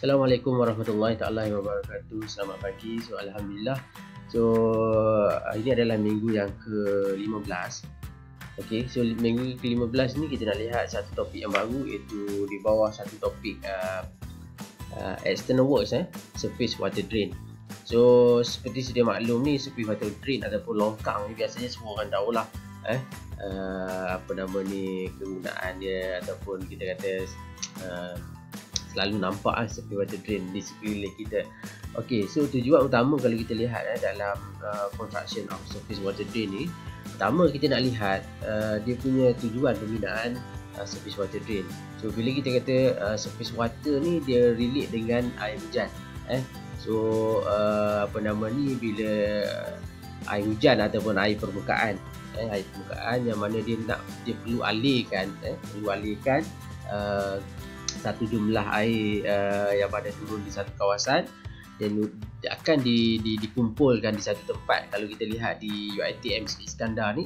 Assalamualaikum warahmatullahi taala wabarakatuh. Selamat pagi. So alhamdulillah. So hari ini adalah minggu yang ke-15. Okey, so minggu ke-15 ni kita nak lihat satu topik yang baru iaitu di bawah satu topik uh, uh, external works eh, surface water drain. So seperti sedia maklum ni surface water drain ataupun longkang ni biasanya semua orang tahulah eh uh, apa nama ni kegunaan dia ataupun kita kata uh, selalu nampak lah surface water drain di sekeliling kita. Ok so tujuan utama kalau kita lihat eh, dalam uh, construction of surface water drain ni pertama kita nak lihat uh, dia punya tujuan pembinaan uh, surface water drain. So bila kita kata uh, surface water ni dia relate dengan air hujan eh. So uh, apa nama ni bila air hujan ataupun air permukaan eh, air permukaan yang mana dia nak dia perlu alihkan eh, perlu alihkan uh, satu jumlah air uh, yang pada turun di satu kawasan dan akan di, di, dikumpulkan di satu tempat. Kalau kita lihat di UiTM Sri Iskandar ni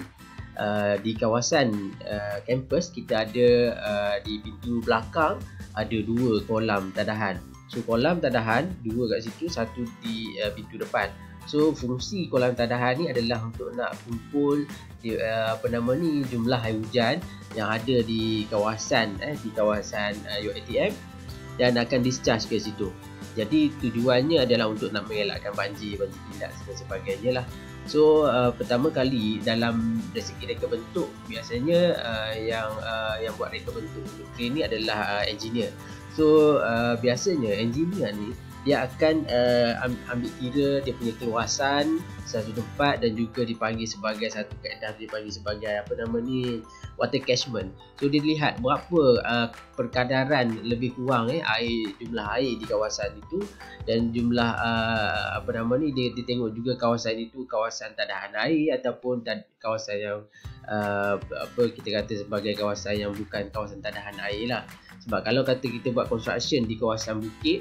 uh, di kawasan uh, kampus kita ada uh, di pintu belakang ada dua kolam tadahan. So kolam tadahan dua kat situ satu di uh, pintu depan So fungsi kolam tadahan ni adalah untuk nak kumpul uh, apa nama ni jumlah air hujan yang ada di kawasan eh di kawasan uh, UiTM dan akan discharge ke situ. Jadi tujuannya adalah untuk nak mengelakkan banjir, banjir kilat dan sebagainya lah. So uh, pertama kali dalam dari segi reka bentuk biasanya uh, yang uh, yang buat reka bentuk untuk crane ni adalah uh, engineer. So uh, biasanya engineer ni dia akan uh, ambil kira dia punya keluasan satu tempat dan juga dipanggil sebagai satu kaedah dipanggil sebagai apa nama ni water catchment. So dia lihat berapa uh, perkadaran lebih kurang eh air jumlah air di kawasan itu dan jumlah uh, apa nama ni dia, dia tengok juga kawasan itu kawasan tadahan air ataupun tad, kawasan yang uh, apa kita kata sebagai kawasan yang bukan kawasan tadahan air lah. Sebab kalau kata kita buat construction di kawasan bukit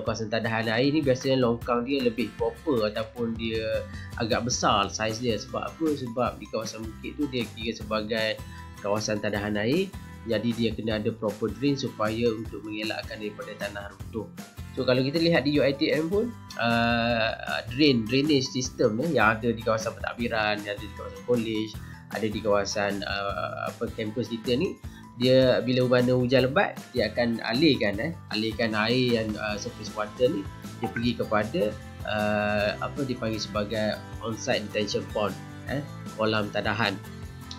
kawasan tadahan air ni biasanya longkang dia lebih proper ataupun dia agak besar saiz dia. Sebab apa? Sebab di kawasan bukit tu dia kira sebagai kawasan tadahan air jadi dia kena ada proper drain supaya untuk mengelakkan daripada tanah runtuh. So kalau kita lihat di UiTM pun uh, drain drainage system eh, yang ada di kawasan pentadbiran yang ada di kawasan college ada di kawasan uh, apa kampus kita ni dia bila mana hujan lebat dia akan alihkan eh. Alihkan air yang uh, surface water ni dia pergi kepada uh, apa dipanggil sebagai onsite detention pond eh. Kolam tadahan.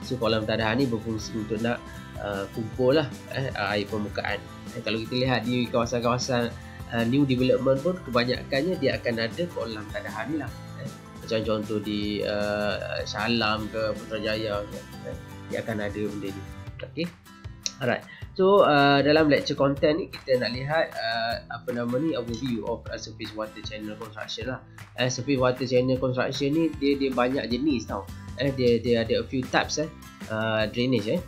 So kolam tadahan ni berfungsi untuk nak uh, kumpul lah eh, air permukaan. Eh, kalau kita lihat di kawasan-kawasan uh, new development pun kebanyakannya dia akan ada kolam tadahan ni lah eh. macam contoh di uh, Shalam ke Putrajaya ke, eh, dia akan ada benda ni. Okay. Alright. So uh, dalam lecture content ni kita nak lihat uh, apa nama ni overview of uh, surface water channel construction lah. Eh surface water channel construction ni dia dia banyak jenis tau. Eh dia dia ada a few types eh uh, drainage eh.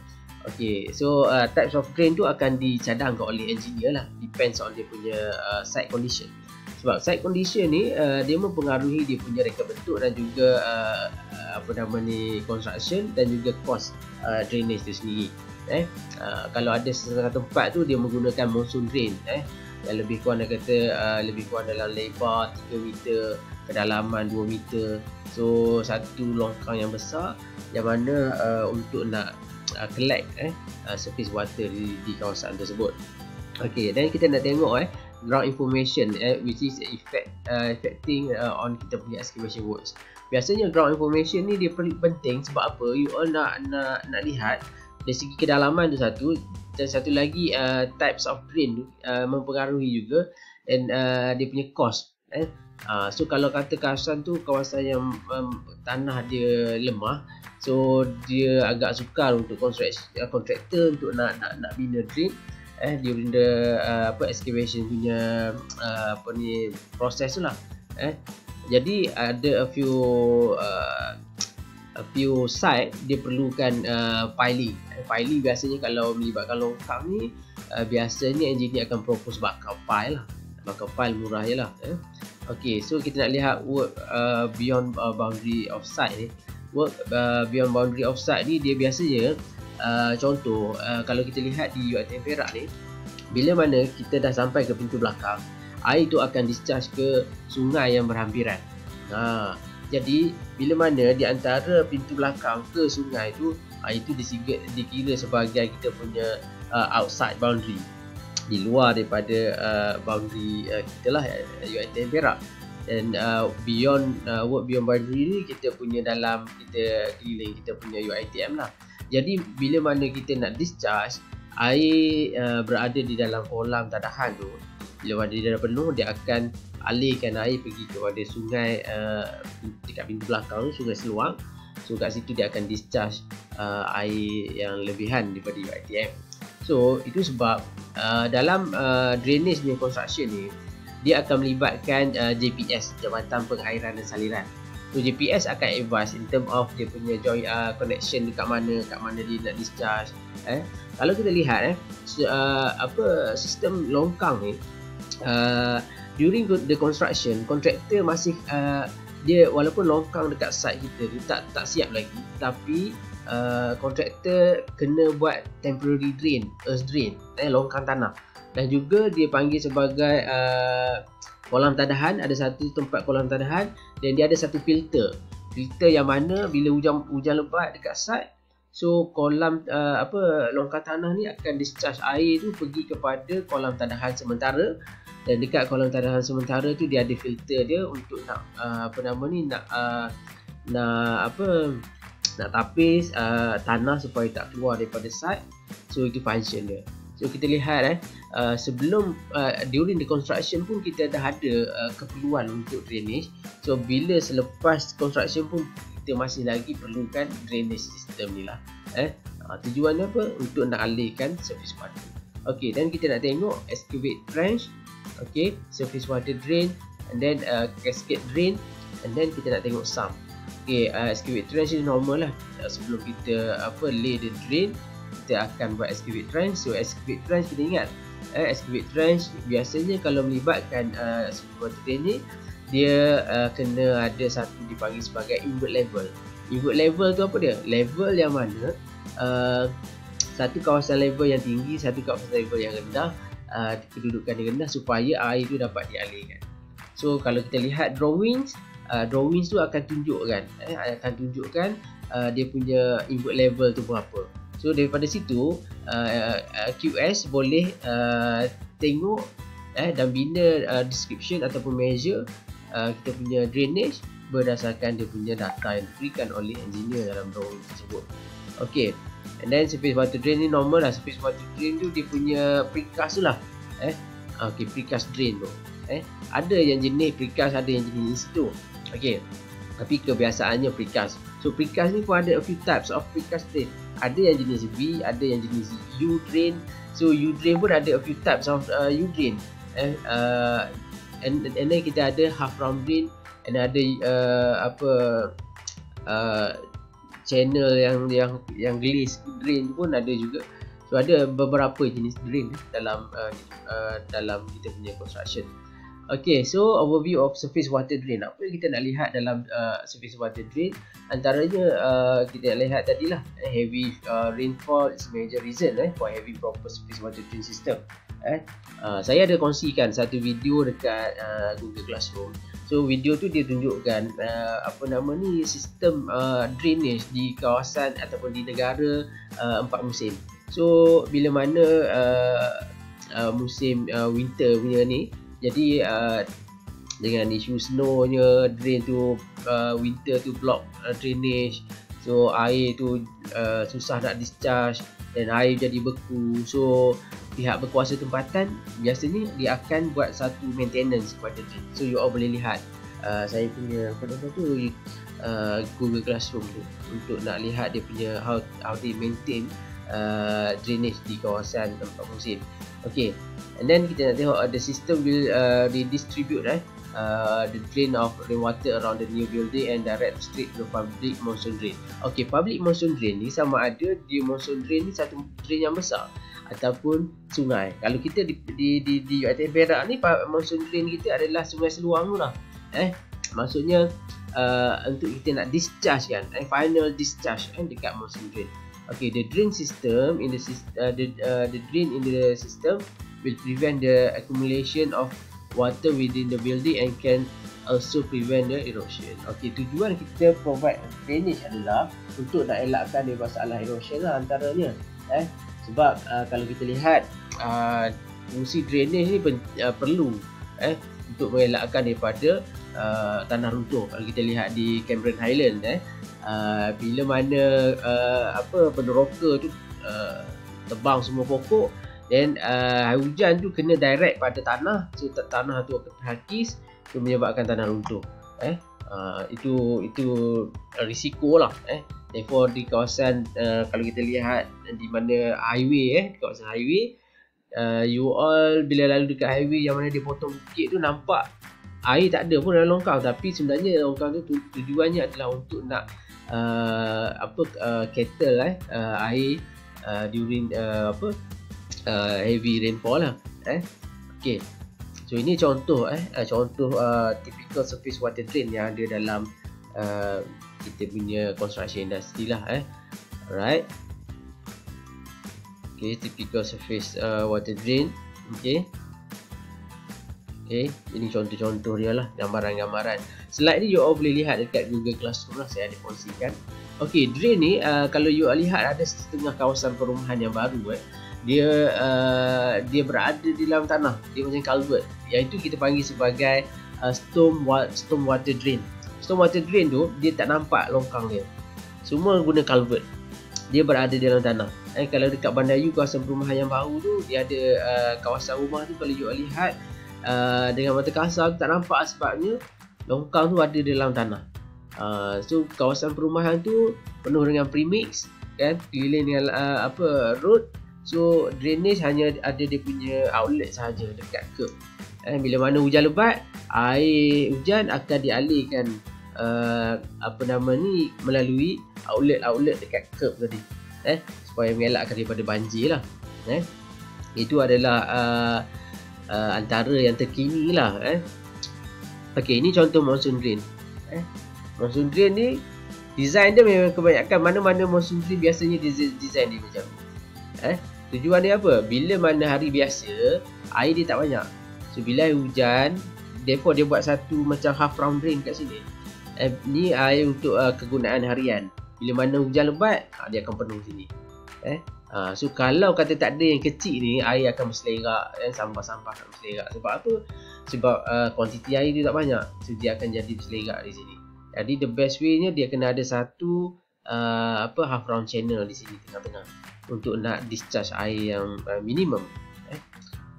Okay, so uh, types of drain tu akan dicadangkan oleh engineer lah. Depends on dia punya uh, site condition. Sebab site condition ni uh, dia mempengaruhi dia punya reka bentuk dan juga uh, apa nama ni construction dan juga cost uh, drainage tu sendiri eh uh, kalau ada setengah tempat tu dia menggunakan monsoon drain eh. Yang lebih kurang dia kata uh, lebih kurang dalam lebar 3 meter kedalaman 2 meter. So satu longkang yang besar yang mana uh, untuk nak uh, collect eh uh, surface water di, di kawasan tersebut. Okey dan kita nak tengok eh ground information eh, which is effect uh, affecting uh, on kita punya excavation works. Biasanya ground information ni dia penting sebab apa? You all nak nak nak lihat dari segi kedalaman tu satu dan satu lagi uh, types of drain tu uh, mempengaruhi juga dan uh, dia punya cost eh. Uh, so kalau kata kawasan tu kawasan yang um, tanah dia lemah so dia agak sukar untuk uh, kontraktor untuk nak nak nak bina drain eh. Dia bina uh, apa excavation punya uh, apa ni proses tu lah eh. Jadi ada a few uh, few site dia perlukan uh, piling uh, piling biasanya kalau melibatkan longkang ni uh, biasanya engineer akan propose bakal pile lah bakal pile murah je lah eh. ok so kita nak lihat work uh, beyond uh, boundary of site ni work uh, beyond boundary of site ni dia biasanya uh, contoh uh, kalau kita lihat di UiTM Perak ni bila mana kita dah sampai ke pintu belakang air itu akan discharge ke sungai yang berhampiran. Ha, jadi bila mana di antara pintu belakang ke sungai tu air itu disigat, dikira sebagai kita punya uh, outside boundary. Di luar daripada uh, boundary uh, kita lah UiTM Perak. Dan uh, beyond uh, work beyond boundary ni kita punya dalam kita keliling kita punya UiTM lah. Jadi bila mana kita nak discharge air uh, berada di dalam kolam tadahan tu bila mana dia dah penuh dia akan alihkan air pergi kepada sungai uh, dekat pintu belakang sungai Seluang. So kat situ dia akan discharge uh, air yang lebihan daripada UiTM so itu sebab uh, dalam uh, drainage ni construction ni dia akan melibatkan uh, JPS Jabatan Pengairan dan Saliran. So JPS akan advise in term of dia punya joint uh, connection dekat mana kat mana dia nak discharge eh. Kalau kita lihat eh uh, apa sistem longkang ni uh, during the construction contractor masih uh, dia walaupun longkang dekat site kita tu tak tak siap lagi. Tapi uh, contractor kena buat temporary drain earth drain eh longkang tanah. Dan juga dia panggil sebagai uh, kolam tadahan. Ada satu tempat kolam tadahan dan dia ada satu filter. Filter yang mana bila hujan hujan lebat dekat site so kolam uh, apa longkang tanah ni akan discharge air tu pergi kepada kolam tadahan sementara dan dekat kolam tadahan sementara tu dia ada filter dia untuk nak uh, apa nama ni nak uh, nak apa nak tapis uh, tanah supaya tak keluar daripada site so itu function dia So kita lihat eh uh, sebelum uh, during the construction pun kita dah ada uh, keperluan untuk drainage. So bila selepas construction pun kita masih lagi perlukan drainage system ni lah. Eh uh, tujuannya apa? Untuk nak alihkan surface water. Okay dan kita nak tengok excavate trench, okay surface water drain and then uh, cascade drain and then kita nak tengok sump. Okay, uh, excavate trench ni normal lah. Uh, sebelum kita apa lay the drain kita akan buat excavate trench. So excavate trench kita ingat eh, excavate trench biasanya kalau melibatkan uh, sebuah drainage dia uh, kena ada satu dipanggil sebagai invert level. Invert level tu apa dia? Level yang mana uh, satu kawasan level yang tinggi satu kawasan level yang rendah uh, kedudukan yang rendah supaya air tu dapat dialirkan. So kalau kita lihat drawings uh, drawings tu akan tunjukkan eh, akan tunjukkan uh, dia punya invert level tu berapa So daripada situ uh, uh, QS boleh uh, tengok eh, dan bina uh, description ataupun measure uh, kita punya drainage berdasarkan dia punya data yang diberikan oleh engineer dalam drawing tersebut. Okay, and then surface water drain ni normal lah. Surface water drain tu dia punya precast tu lah. Eh, okay, precast drain tu. Eh, ada yang jenis precast, ada yang jenis itu. Okay, tapi kebiasaannya precast. So precast ni pun ada a few types of precast drain ada yang jenis V, ada yang jenis U drain. So U drain pun ada a few types of uh, U drain. Eh, uh, and, and then kita ada half round drain and ada uh, apa uh, channel yang yang yang glaze drain pun ada juga. So ada beberapa jenis drain dalam uh, uh, dalam kita punya construction. Okay, so overview of surface water drain. Apa yang kita nak lihat dalam uh, surface water drain? Antaranya uh, kita nak lihat tadi lah, eh, heavy uh, rainfall is major reason eh, for having proper surface water drain system. Eh, uh, saya ada kongsikan satu video dekat uh, Google Classroom. So video tu dia tunjukkan uh, apa nama ni sistem uh, drainage di kawasan ataupun di negara uh, empat musim. So bila mana uh, uh, musim uh, winter punya ni jadi uh, dengan isu snownya drain tu uh, winter tu block uh, drainage so air tu uh, susah nak discharge dan air jadi beku so pihak berkuasa tempatan biasanya dia akan buat satu maintenance kepada drain so you all boleh lihat. Uh, saya punya apa nama tu uh, Google Classroom tu untuk nak lihat dia punya how how they maintain uh, drainage di kawasan tempat musim. Okay and then kita nak tengok uh, the system will uh, redistribute eh uh, the drain of rainwater around the new building and direct straight to public monsoon drain. Okay public monsoon drain ni sama ada di monsoon drain ni satu drain yang besar ataupun sungai kalau kita di di di, di UiTM Perak ni monsoon drain kita adalah sungai Seluang tu lah eh maksudnya uh, untuk kita nak discharge kan eh, final discharge kan dekat monsoon drain okay the drain system in the uh, the uh, the drain in the system will prevent the accumulation of water within the building and can also prevent the erosion. Okey, tujuan kita provide drainage adalah untuk nak elakkan masalah erosion lah antaranya. Eh, sebab uh, kalau kita lihat uh, fungsi drainage ni pen, uh, perlu eh untuk mengelakkan daripada uh, tanah runtuh. Kalau kita lihat di Cameron Highland eh uh, bila mana uh, apa peneroka tu uh, tebang semua pokok dan uh, hujan tu kena direct pada tanah so tanah tu akan terhakis itu menyebabkan tanah runtuh eh uh, itu itu risiko lah eh. Therefore di kawasan uh, kalau kita lihat di mana highway eh kawasan highway uh, you all bila lalu dekat highway yang mana dia potong bukit tu nampak air tak ada pun dalam longkang. Tapi sebenarnya longkang tu tujuannya adalah untuk nak uh, apa uh, kettle eh uh, air uh, during uh, apa uh, heavy rainfall lah eh. Okey So ini contoh eh uh, contoh uh, typical surface water drain yang ada dalam uh, kita punya construction industry lah eh. Alright. Okay, typical surface uh, water drain. Okay. Okay, ini contoh-contoh dia lah, gambaran-gambaran. Slide ni you all boleh lihat dekat Google Classroom lah, saya ada kongsikan. Okay, drain ni uh, kalau you all lihat ada setengah kawasan perumahan yang baru eh dia uh, dia berada di dalam tanah. Dia macam culvert. Yang itu kita panggil sebagai uh, storm wa- storm water drain. Storm water drain tu dia tak nampak longkang dia. Semua guna culvert. Dia berada di dalam tanah. Eh, kalau dekat Bandayu kawasan perumahan yang baru tu dia ada uh, kawasan rumah tu kalau you lihat uh, dengan mata kasar tak nampak sebabnya longkang tu ada di dalam tanah. Uh, so kawasan perumahan tu penuh dengan premix kan? Keliling dengan uh, apa road So drainage hanya ada dia punya outlet sahaja dekat curb. Eh, bila mana hujan lebat, air hujan akan dialihkan uh, apa nama ni melalui outlet-outlet dekat curb tadi. Eh, supaya mengelakkan daripada banjir lah. Eh, itu adalah uh, uh, antara yang terkini lah. Eh. Okay, ini contoh monsoon drain. Eh, monsoon drain ni design dia memang kebanyakan mana-mana monsoon drain biasanya design dia macam ni. Eh, Tujuan dia apa? Bila mana hari biasa, air dia tak banyak. So bila hujan, therefore dia buat satu macam half round drain kat sini. Eh, ni air untuk uh, kegunaan harian. Bila mana hujan lebat, uh, dia akan penuh sini. Eh, uh, so kalau kata tak ada yang kecil ni, air akan berselerak eh, sampah-sampah akan berselerak. Sebab apa? Sebab uh, kuantiti air dia tak banyak. So dia akan jadi berselerak di sini. Jadi the best way-nya dia kena ada satu uh, apa half round channel di sini tengah-tengah untuk nak discharge air yang uh, minimum eh.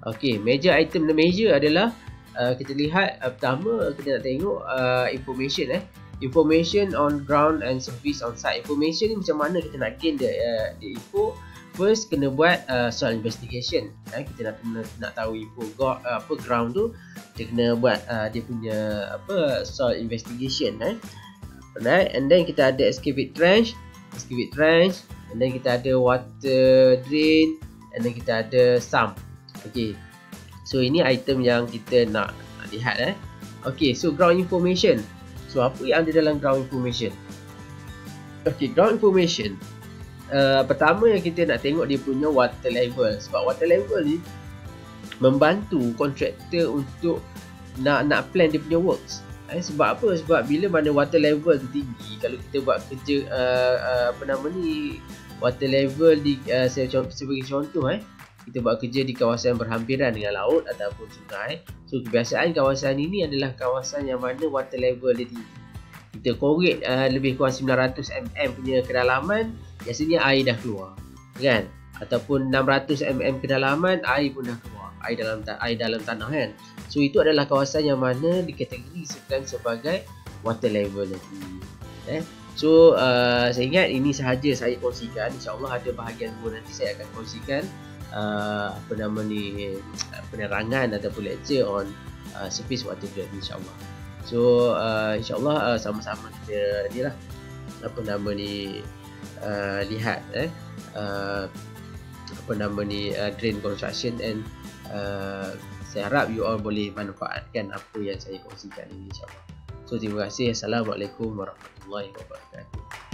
Okey, major item the measure adalah uh, kita lihat uh, pertama kita nak tengok uh, information eh. Information on ground and surface on site. Information ni macam mana kita nak gain the, uh, the info. First kena buat uh, soil investigation. Eh, kita nak kena nak tahu info go, uh, apa ground tu. Kita kena buat uh, dia punya apa soil investigation eh. Right, and then kita ada excavate trench, excavate trench, and then kita ada water drain and then kita ada sump. Okay. So ini item yang kita nak, lihat eh. Okay so ground information. So apa yang ada dalam ground information? Okay ground information. Uh, pertama yang kita nak tengok dia punya water level. Sebab water level ni membantu kontraktor untuk nak nak plan dia punya works. Eh, sebab apa? Sebab bila mana water level tu tinggi, kalau kita buat kerja uh, uh, apa nama ni water level di uh, saya sebagai contoh eh kita buat kerja di kawasan berhampiran dengan laut ataupun sungai. So kebiasaan kawasan ini adalah kawasan yang mana water level dia tinggi. Kita korek uh, lebih kurang 900 mm punya kedalaman, biasanya air dah keluar. Kan? Ataupun 600 mm kedalaman, air pun dah keluar. Air dalam air dalam tanah kan. So itu adalah kawasan yang mana dikategorikan sebagai water level yang tinggi. Eh? So uh, saya ingat ini sahaja saya kongsikan. InsyaAllah ada bahagian dua nanti saya akan kongsikan uh, apa nama ni penerangan ataupun lecture on uh, surface water drain insyaAllah. So uh, insyaAllah uh, sama-sama kita ni lah apa nama ni uh, lihat eh uh, apa nama ni uh, drain construction and uh, saya harap you all boleh manfaatkan apa yang saya kongsikan ini insyaAllah. So terima kasih. Assalamualaikum warahmatullahi wabarakatuh.